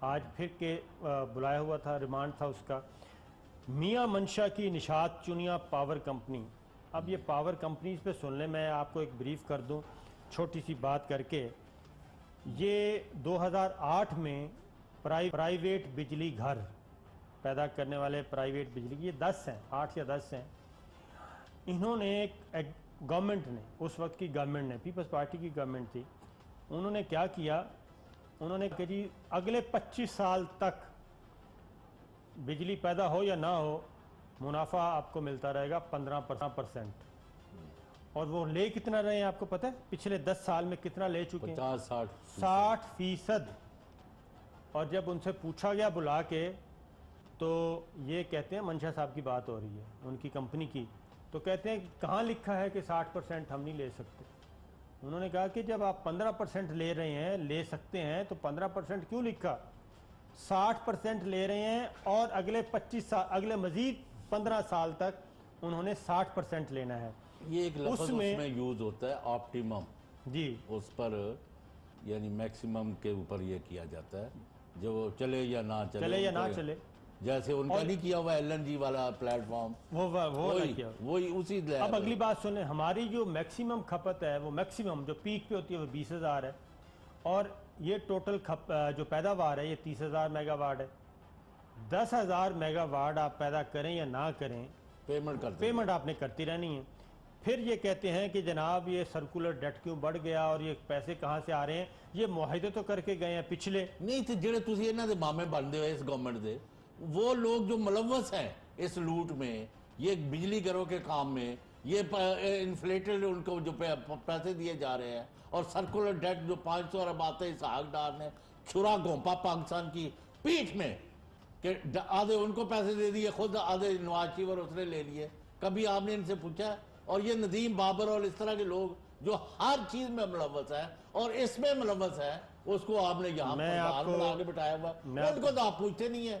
آج پھر کے بلایا ہوا تھا ریمانڈ تھا اس کا۔ میاں منشا کی نشات چنیا پاور کمپنی اب یہ پاور کمپنیز پہ سن لیں، میں آپ کو ایک بریف کر دوں، چھوٹی سی بات کر کے۔ یہ دو ہزار آٹھ میں پرائیویٹ بجلی گھر پیدا کرنے والے پرائیویٹ بجلی یہ دس ہیں، آٹھ یا دس ہیں۔ انہوں نے ایک گورنمنٹ نے، اس وقت کی گورنمنٹ نے پیپلز پارٹی کی گورنمنٹ تھی۔ انہوں نے کیا کیا؟ انہوں نے کہ جی اگلے پچیس سال تک بجلی پیدا ہو یا نہ ہو منافع آپ کو ملتا رہے گا پندرہ پرسنٹ۔ اور وہ لے کتنا رہے ہیں آپ کو پتہ ہے؟ پچھلے دس سال میں کتنا لے چکے ہیں؟ پچاس ساٹھ ساٹھ فیصد۔ اور جب ان سے پوچھا گیا بلا کے تو یہ کہتے ہیں منشا صاحب کی بات ہو رہی ہے ان کی کمپنی کی۔ تو کہتے ہیں کہاں لکھا ہے کہ ساٹھ پرسنٹ ہم نہیں لے سکتے؟ انہوں نے کہا کہ جب آپ پندرہ پرسنٹ لے رہے ہیں لے سکتے ہیں تو پندرہ پرسنٹ کیوں لکھا؟ ساٹھ پرسنٹ لے رہے ہیں اور اگلے پچیس سال اگلے مزید پندرہ سال تک انہوں نے ساٹھ پرسنٹ لینا ہے۔ یہ ایک لفظ اس میں یوز ہوتا ہے آپٹیمم جی۔ اس پر یعنی میکسیمم کے اوپر یہ کیا جاتا ہے جو چلے یا نہ چلے چلے یا نہ چلے۔ جیسے ان کا نہیں کیا ہوا ایل این جی والا پلیٹ فارم وہی اسی اب اگلی بات سنیں ہماری جو میکسیمم کھپت ہے وہ میکسیمم جو پیک پہ ہوتی ہے وہ بیس ہزار ہے۔ اور یہ ٹوٹل جو پیداوار ہے یہ تیس ہزار میگا واٹ ہے۔ دس ہزار میگا واٹ آپ پیدا کریں یا نہ کریں پیمنٹ آپ نے کرتی رہنی ہے۔ پھر یہ کہتے ہیں کہ جناب یہ سرکولر ڈیٹ کیوں بڑھ گیا اور یہ پیسے کہاں سے آ رہے ہیں؟ یہ معاہدے تو کر کے گئے ہیں پچھلے۔ نہیں جڑے تسی انہاں دے مامے بندے ہوئے اس گورنمنٹ دے وہ لوگ جو ملوث ہیں اس لوٹ میں یہ بجلی گھروں کے کام میں یہ انفلیٹڈ ان کو جو پیسے دیے جا رہے ہیں اور سرکولر ڈیٹ جو پانچ سو ارب آتے اسحاق ڈار نے چھرا گھونپا پاکستان کی پیٹھ میں کہ آدھے ان کو پیسے دے دیے خود آدھے نواز شیور اس نے لے لیے۔ کبھی آپ نے ان سے پوچھا؟ اور یہ ندیم بابر اور اس طرح کے لوگ جو ہر چیز میں ملوث ہے اور اس میں ملوث ہے اس کو آپ نے یہاں پر بٹھایا ہوا۔ ان کو تو آپ پوچھتے نہیں ہیں۔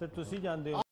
ਤੇ ਤੁਸੀਂ ਜਾਂਦੇ ਹੋ